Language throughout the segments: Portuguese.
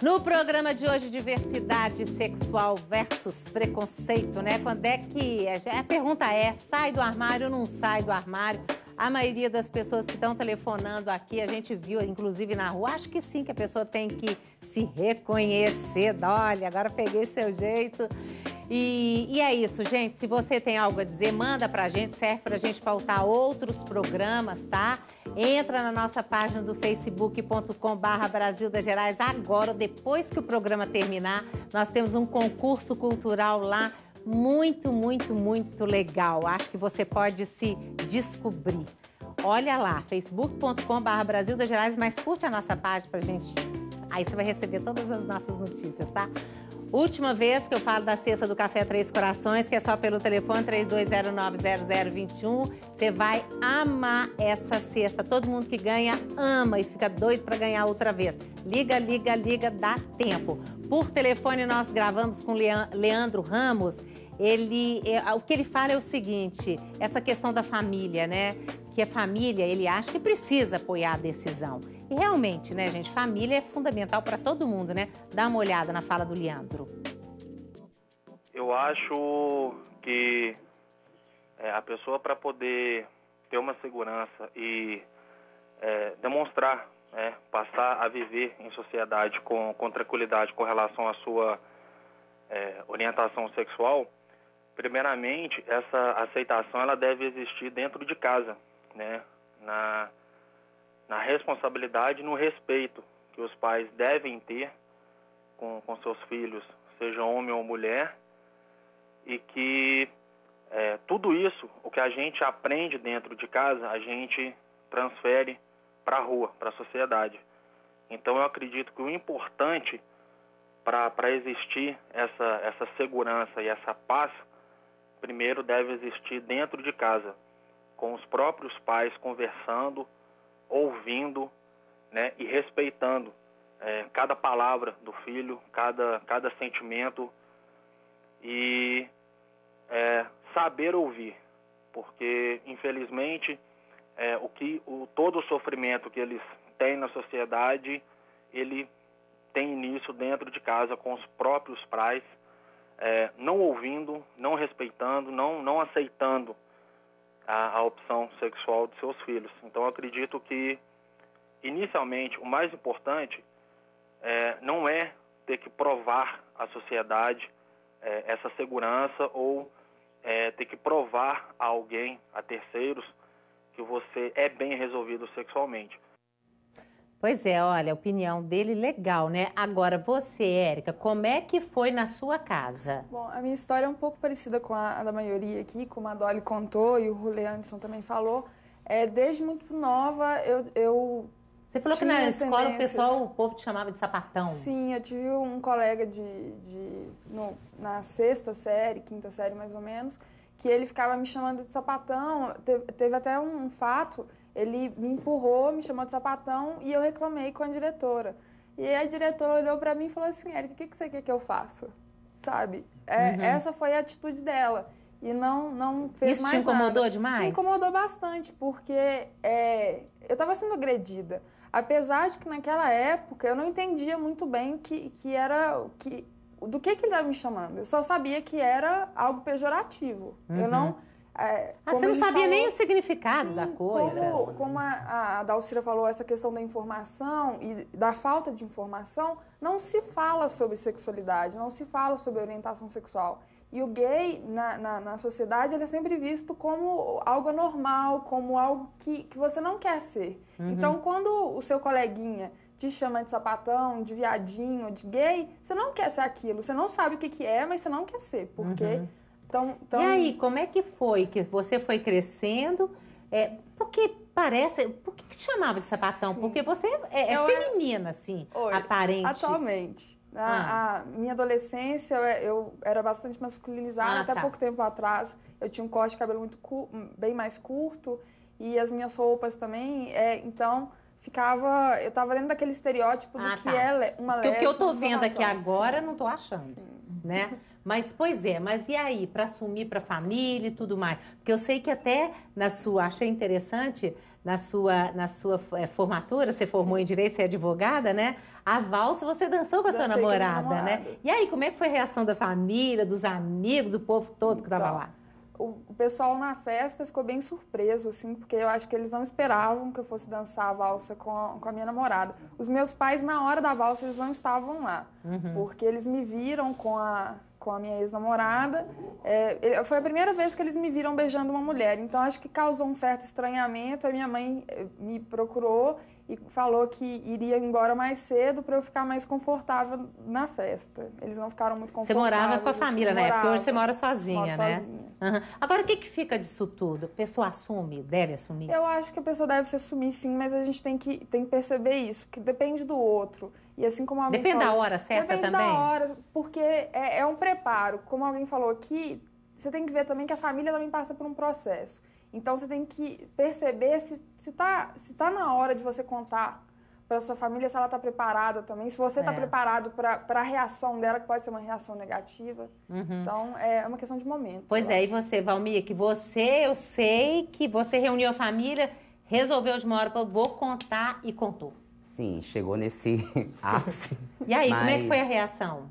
No programa de hoje, diversidade sexual versus preconceito, né? Quando é que. A pergunta é: sai do armário ou não sai do armário? A maioria das pessoas que estão telefonando aqui, a gente viu, inclusive na rua, acho que sim, que a pessoa tem que se reconhecer. Olha, agora peguei seu jeito. E, e, é isso, gente. Se você tem algo a dizer, manda pra gente, serve pra gente pautar outros programas, tá? Entra na nossa página do facebook.com barra Brasil das Gerais agora, depois que o programa terminar. Nós temos um concurso cultural lá muito, muito, muito legal. Acho que você pode se descobrir. Olha lá, facebook.com barra Brasil das Gerais, mas curte a nossa página pra gente. Aí você vai receber todas as nossas notícias, tá? Última vez que eu falo da cesta do Café Três Corações, que é só pelo telefone 32090021. Você vai amar essa cesta. Todo mundo que ganha ama e fica doido para ganhar outra vez. Liga, liga, liga, dá tempo. Por telefone nós gravamos com Leandro Ramos. Ele, é, o que ele fala é o seguinte: essa questão da família, né? Que a família, ele acha que precisa apoiar a decisão. E realmente, né, gente, família é fundamental para todo mundo, né? Dá uma olhada na fala do Leandro. Eu acho que é, a pessoa para poder ter uma segurança e é, demonstrar, é, passar a viver em sociedade com, com tranquilidade com relação à sua é, orientação sexual, primeiramente essa aceitação ela deve existir dentro de casa, né? Na, na responsabilidade e no respeito que os pais devem ter com, com seus filhos, seja homem ou mulher, e que é, tudo isso, o que a gente aprende dentro de casa, a gente transfere para a rua, para a sociedade. Então eu acredito que o importante para existir essa, essa segurança e essa paz, primeiro deve existir dentro de casa, com os próprios pais conversando, ouvindo né, e respeitando é, cada palavra do filho, cada, cada sentimento e é, saber ouvir, porque infelizmente é, o que o, todo o sofrimento que eles têm na sociedade ele tem início dentro de casa com os próprios pais, é, não ouvindo, não respeitando, não, não aceitando a, a opção sexual de seus filhos. Então, acredito que, inicialmente, o mais importante é, não é ter que provar à sociedade é, essa segurança ou é, ter que provar a alguém, a terceiros, que você é bem resolvido sexualmente. Pois é, olha, a opinião dele legal, né? Agora, você, Érica, como é que foi na sua casa? Bom, a minha história é um pouco parecida com a, a da maioria aqui, como a Dolly contou e o Rulê Anderson também falou. É, desde muito nova, eu, eu você falou que na escola o pessoal, o povo te chamava de sapatão. Sim, eu tive um colega de, de no, na sexta série, quinta série mais ou menos, que ele ficava me chamando de sapatão. Teve, teve até um, um fato ele me empurrou, me chamou de sapatão e eu reclamei com a diretora. E aí a diretora olhou para mim e falou assim, Érica, o que, que você quer que eu faça? Sabe? É, uhum. Essa foi a atitude dela. E não, não fez Isso mais te incomodou nada. demais? Me incomodou bastante, porque é, eu estava sendo agredida. Apesar de que naquela época eu não entendia muito bem que, que era... Que, do que, que ele estava me chamando. Eu só sabia que era algo pejorativo. Uhum. Eu não é, ah, você não sabia falou, nem o significado sim, da coisa. Como, como a, a Dalcira falou, essa questão da informação e da falta de informação, não se fala sobre sexualidade, não se fala sobre orientação sexual. E o gay, na, na, na sociedade, ele é sempre visto como algo normal, como algo que, que você não quer ser. Uhum. Então, quando o seu coleguinha te chama de sapatão, de viadinho, de gay, você não quer ser aquilo. Você não sabe o que, que é, mas você não quer ser. Porque uhum. Então, então... E aí, como é que foi que você foi crescendo? É, porque parece. Por que, te chamava de sapatão? Sim. Porque você é, é feminina, assim, Oi, aparente. Atualmente. Na ah. a minha adolescência, eu era bastante masculinizada. Ah, até tá. pouco tempo atrás, eu tinha um corte de cabelo muito bem mais curto. E as minhas roupas também. É, então, ficava. Eu tava dentro daquele estereótipo ah, do que tá. é uma lésbica. O que eu tô vendo aqui agora, sim. não tô achando. Sim. Né? Mas, pois é, mas e aí, para assumir para a família e tudo mais? Porque eu sei que até na sua, achei interessante, na sua, na sua é, formatura, você formou Sim. em Direito, você é advogada, Sim. né? A valsa você dançou com a sua namorada, né? E aí, como é que foi a reação da família, dos amigos, do povo todo que estava então, lá? o, pessoal na festa ficou bem surpreso, assim, porque eu acho que eles não esperavam que eu fosse dançar a valsa com a, com a minha namorada. Os meus pais, na hora da valsa, eles não estavam lá, uhum. porque eles me viram com a, com a minha ex-namorada. É, foi a primeira vez que eles me viram beijando uma mulher, então acho que causou um certo estranhamento. A minha mãe eh, me procurou e falou que iria embora mais cedo para eu ficar mais confortável na festa. Eles não ficaram muito confortáveis. Você morava com a família na época, hoje você mora sozinha, né? Sozinha. Uhum. Agora, o que, que fica disso tudo? A pessoa assume, deve assumir? Eu acho que a pessoa deve se assumir, sim, mas a gente tem que, tem que perceber isso, porque depende do outro. E assim como alguém Depende falou, da hora certa depende também? Depende da hora, porque é, é um preparo. Como alguém falou aqui, você tem que ver também que a família também passa por um processo. Então, você tem que perceber se está se tá, se tá na hora de você contar para sua família se ela está preparada também, se você está é. preparado para a reação dela, que pode ser uma reação negativa. Uhum. Então, é uma questão de momento. Pois é, acho. e você, Valmir, que você, eu sei que você reuniu a família, resolveu de uma hora para vou contar e contou. Sim, chegou nesse ápice. e aí, Mas... como é que foi a reação?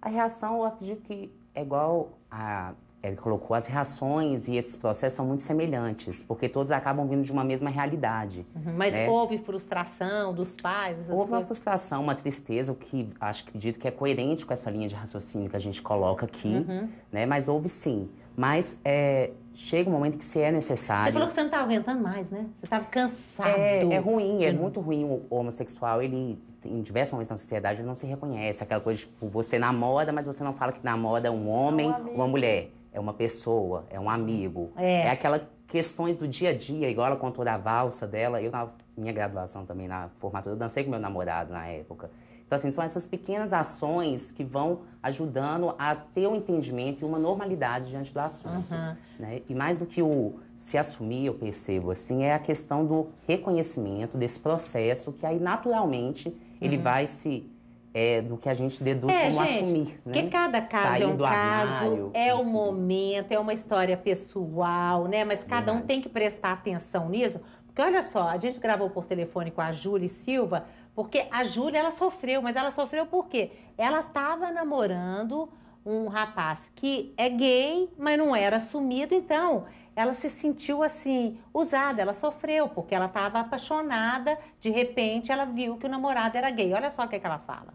A reação, eu acredito que é igual a ele colocou as reações e esses processos são muito semelhantes, porque todos acabam vindo de uma mesma realidade. Uhum, mas né? houve frustração dos pais? Houve coisas? uma frustração, uma tristeza, o que acho acredito que é coerente com essa linha de raciocínio que a gente coloca aqui, uhum. né? Mas houve sim. Mas é, chega um momento que se é necessário. Você falou que você não estava aguentando mais, né? Você estava cansado. É, é ruim, de... é muito ruim o homossexual. Ele em diversos momentos na sociedade ele não se reconhece. Aquela coisa tipo, você namora, mas você não fala que namora um homem, um uma mulher é uma pessoa, é um amigo. É, é aquelas questões do dia a dia, igual ela contou da valsa dela. Eu, na minha graduação também, na formatura, eu dancei com meu namorado na época. Então, assim, são essas pequenas ações que vão ajudando a ter um entendimento e uma normalidade diante do assunto. Uhum. Né? E mais do que o se assumir, eu percebo, assim, é a questão do reconhecimento desse processo que aí, naturalmente, ele uhum. vai se é, do que a gente deduz é, como gente, assumir. Né? Porque cada caso Sair é um caso, armário, é um momento, é uma história pessoal, né? Mas cada Verdade. um tem que prestar atenção nisso. Porque olha só, a gente gravou por telefone com a Júlia Silva, porque a Júlia ela sofreu, mas ela sofreu por quê? Ela estava namorando um rapaz que é gay, mas não era assumido, então ela se sentiu assim, usada, ela sofreu, porque ela estava apaixonada, de repente ela viu que o namorado era gay. Olha só o que, é que ela fala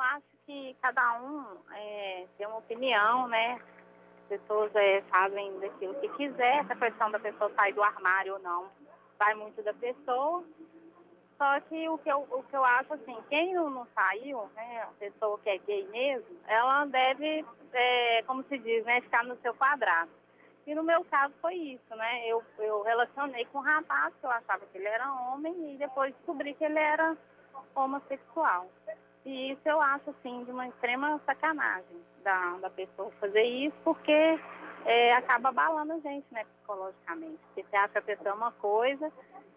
acho que cada um é, tem uma opinião, né? As pessoas é, fazem daquilo que quiser. Essa questão da pessoa sair do armário ou não vai muito da pessoa. Só que o que eu, o que eu acho, assim, quem não, saiu, né, a pessoa que é gay mesmo, ela deve, é, como se diz, né, ficar no seu quadrado. E no meu caso foi isso, né? Eu, eu relacionei com um rapaz que eu achava que ele era homem e depois descobri que ele era homossexual. E isso eu acho, assim, de uma extrema sacanagem da, da pessoa fazer isso, porque é, acaba abalando a gente, né, psicologicamente. Porque você acha que a pessoa é uma coisa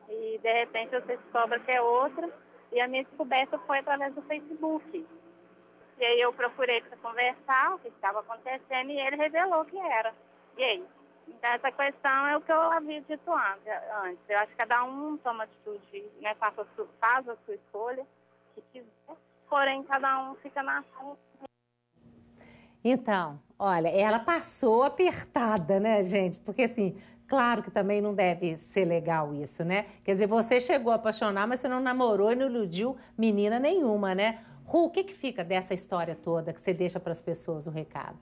e, de repente, você descobre que é outra. E a minha descoberta foi através do Facebook. E aí eu procurei para conversar o que estava acontecendo e ele revelou que era gay. Então, essa questão é o que eu havia dito antes. Eu acho que cada um toma atitude, né, faz a sua, faz a sua escolha, que quiser porém cada um fica na sua. Então, olha, ela passou apertada, né, gente? Porque assim, claro que também não deve ser legal isso, né? Quer dizer, você chegou a apaixonar, mas você não namorou e não iludiu menina nenhuma, né? Ru, o que, que fica dessa história toda que você deixa para as pessoas o recado?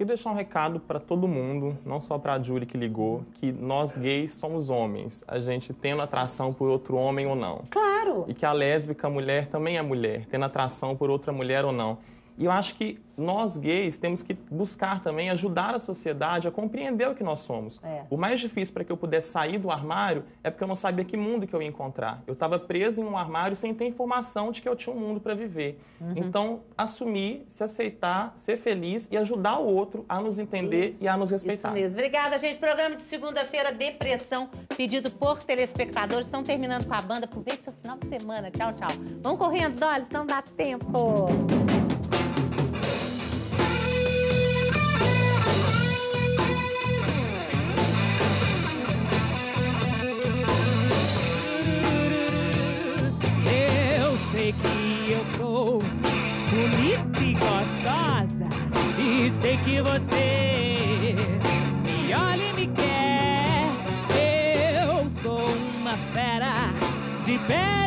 Queria deixar um recado para todo mundo, não só para a Júlia que ligou, que nós gays somos homens, a gente tendo atração por outro homem ou não. Claro! E que a lésbica mulher também é mulher, tendo atração por outra mulher ou não. E eu acho que nós gays temos que buscar também ajudar a sociedade a compreender o que nós somos. É. O mais difícil para que eu pudesse sair do armário é porque eu não sabia que mundo que eu ia encontrar. Eu estava preso em um armário sem ter informação de que eu tinha um mundo para viver. Uhum. Então, assumir, se aceitar, ser feliz e ajudar o outro a nos entender isso, e a nos respeitar. Isso mesmo. Obrigada, gente. Programa de segunda-feira, Depressão, pedido por telespectadores. Estão terminando com a banda. Aproveite seu final de semana. Tchau, tchau. Vamos correndo, Dolly, não dá tempo. e gostosa. E sei que você me olha e me quer. Eu sou uma fera de pé.